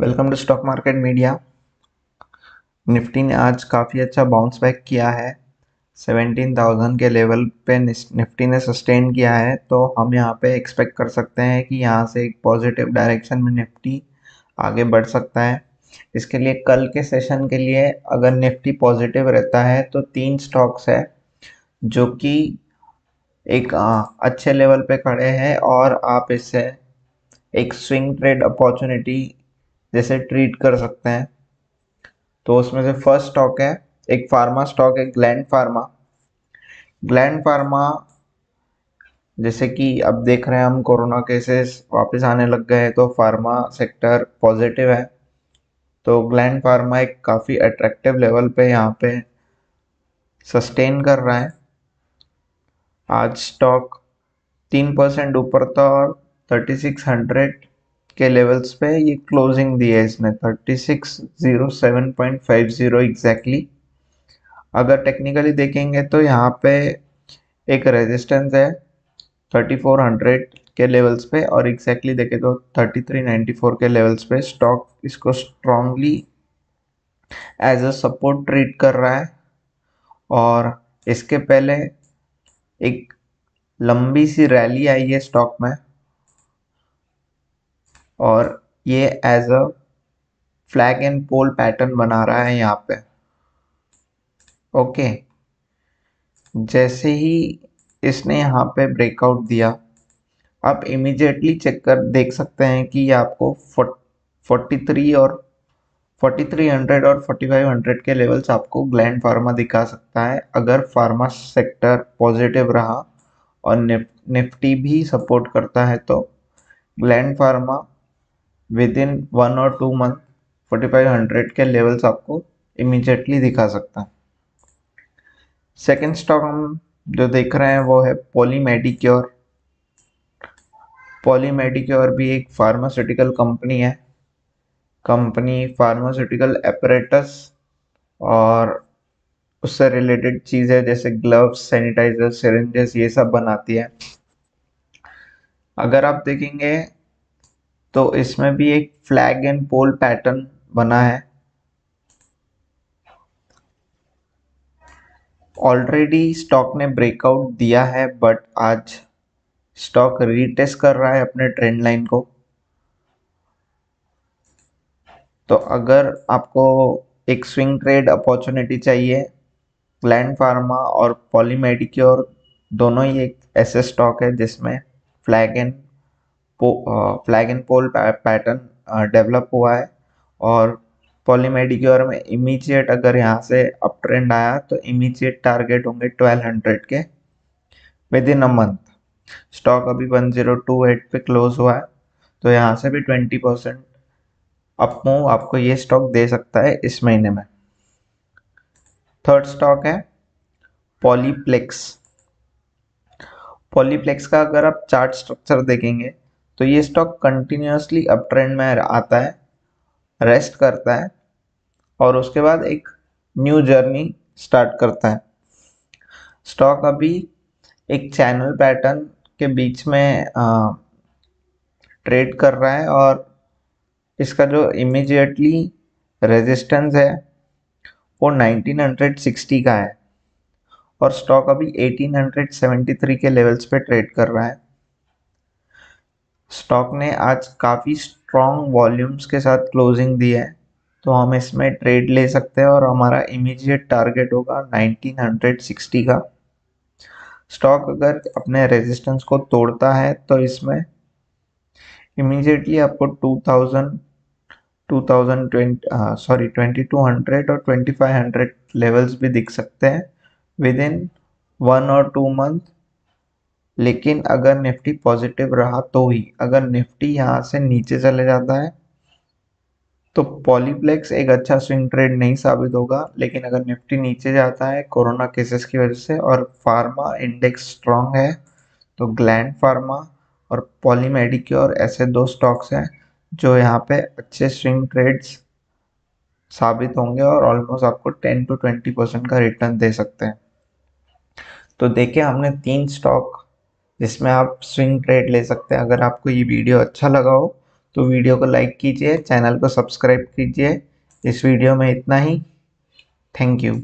Welcome to stock market media Nifty ने आज काफ़ी अच्छा बाउंस बैक किया है। 17,000 के लेवल पे निफ्टी ने सस्टेन किया है तो हम यहाँ पे एक्सपेक्ट कर सकते हैं कि यहाँ से एक पॉजिटिव डायरेक्शन में निफ्टी आगे बढ़ सकता है। इसके लिए कल के सेशन के लिए अगर निफ्टी पॉजिटिव रहता है तो तीन स्टॉक्स है जो कि एक अच्छे लेवल पे खड़े हैं और आप इससे एक स्विंग ट्रेड अपॉर्चुनिटी जैसे ट्रीट कर सकते हैं। तो उसमें से फ़र्स्ट स्टॉक है, एक फार्मा स्टॉक है ग्लैंड फार्मा ग्लैंड फार्मा जैसे कि अब देख रहे हैं हम कोरोना केसेस वापस आने लग गए हैं तो फार्मा सेक्टर पॉजिटिव है। तो ग्लैंड फार्मा एक काफ़ी अट्रैक्टिव लेवल पे यहाँ पे सस्टेन कर रहा है। आज स्टॉक तीन परसेंट ऊपर था और थर्टी सिक्स हंड्रेड के लेवल्स पे ये क्लोजिंग दी है इसने thirty six zero seven point five zero exactly अगर टेक्निकली देखेंगे तो यहाँ पे एक रेजिस्टेंस है थर्टी फोर हंड्रेड के लेवल्स पे और एग्जैक्टली देखे तो थर्टी थ्री नाइन्टी फोर के लेवल्स पे स्टॉक इसको strongly as a support treat कर रहा है। और इसके पहले एक लंबी सी रैली आई है स्टॉक में। और ये as a flag and pole pattern बना रहा है यहाँ पे। ओके जैसे ही इसने यहाँ पे ब्रेकआउट दिया, आप इमिजिएटली चेक कर, देख सकते हैं कि ये आपको फोर्टी थ्री और 4300 और 4500 के लेवल्स आपको ग्लैंड फार्मा दिखा सकता है। अगर फार्मा सेक्टर पॉजिटिव रहा और निफ्टी भी सपोर्ट करता है तो Gland Pharma within one और two month forty five hundred के लेवल्स आपको इमीजिएटली दिखा सकता है। सेकेंड स्टॉक हम जो देख रहे हैं वो है पॉलीमेडिक्योर पॉलीमेडिक्योर भी एक फार्मास्यूटिकल कंपनी है। कंपनी फार्मास्यूटिकल एपरेटस और उससे रिलेटेड चीज़ें जैसे ग्लव्स सैनिटाइजर सिरेंजेस ये सब बनाती है। अगर आप देखेंगे तो इसमें भी एक फ्लैग एंड पोल पैटर्न बना है। ऑलरेडी स्टॉक ने ब्रेकआउट दिया है बट आज स्टॉक रीटेस्ट कर रहा है अपने ट्रेंड लाइन को। तो अगर आपको एक स्विंग ट्रेड अपॉर्चुनिटी चाहिए ग्लैंड फार्मा और पॉलीमेडिक्योर दोनों ही एक ऐसे स्टॉक है जिसमें flag and flag and pole pattern develop हुआ है और पॉलीमेडिक्योर में इमीजिएट अगर यहाँ से अप ट्रेंड आया तो इमीजिएट टारगेट होंगे ट्वेल्व हंड्रेड के within a month stock अभी वन ज़ीरो टू एट पे क्लोज हुआ है तो यहाँ से भी ट्वेंटी परसेंट अप मूव आपको ये स्टॉक दे सकता है इस महीने में. थर्ड स्टॉक है पॉलीप्लेक्स पॉलीप्लेक्स का अगर आप चार्ट स्ट्रक्चर देखेंगे तो ये स्टॉक कंटिन्यूसली अप ट्रेंड में आता है रेस्ट करता है और उसके बाद एक न्यू जर्नी स्टार्ट करता है। स्टॉक अभी एक चैनल पैटर्न के बीच में आ, ट्रेड कर रहा है और इसका जो इमीडिएटली रेजिस्टेंस है वो 1960 का है और स्टॉक अभी 1873 के लेवल्स पे ट्रेड कर रहा है। स्टॉक ने आज काफ़ी स्ट्रॉन्ग वॉल्यूम्स के साथ क्लोजिंग दी है। तो हम इसमें ट्रेड ले सकते हैं और हमारा इमीडिएट टारगेट होगा 1960 का। स्टॉक अगर अपने रेजिस्टेंस को तोड़ता है तो इसमें इमीडिएटली आपको 2000 2020 सॉरी 2200 और 2500 लेवल्स भी दिख सकते हैं। विद इन वन और टू मंथ लेकिन अगर निफ्टी पॉजिटिव रहा तो ही। अगर निफ्टी यहाँ से नीचे चले जाता है तो पॉलीप्लेक्स एक अच्छा स्विंग ट्रेड नहीं साबित होगा। लेकिन अगर निफ्टी नीचे जाता है कोरोना केसेस की वजह से और फार्मा इंडेक्स स्ट्रांग है तो ग्लैंड फार्मा और पॉलीमेडिक्योर ऐसे दो स्टॉक्स हैं जो यहाँ पे अच्छे स्विंग ट्रेड्स साबित होंगे और ऑलमोस्ट आपको 10 टू 20 परसेंट का रिटर्न दे सकते हैं। तो देखिए, हमने तीन स्टॉक जिसमें आप स्विंग ट्रेड ले सकते हैं। अगर आपको ये वीडियो अच्छा लगा हो तो वीडियो को लाइक कीजिए चैनल को सब्सक्राइब कीजिए। इस वीडियो में इतना ही। Thank you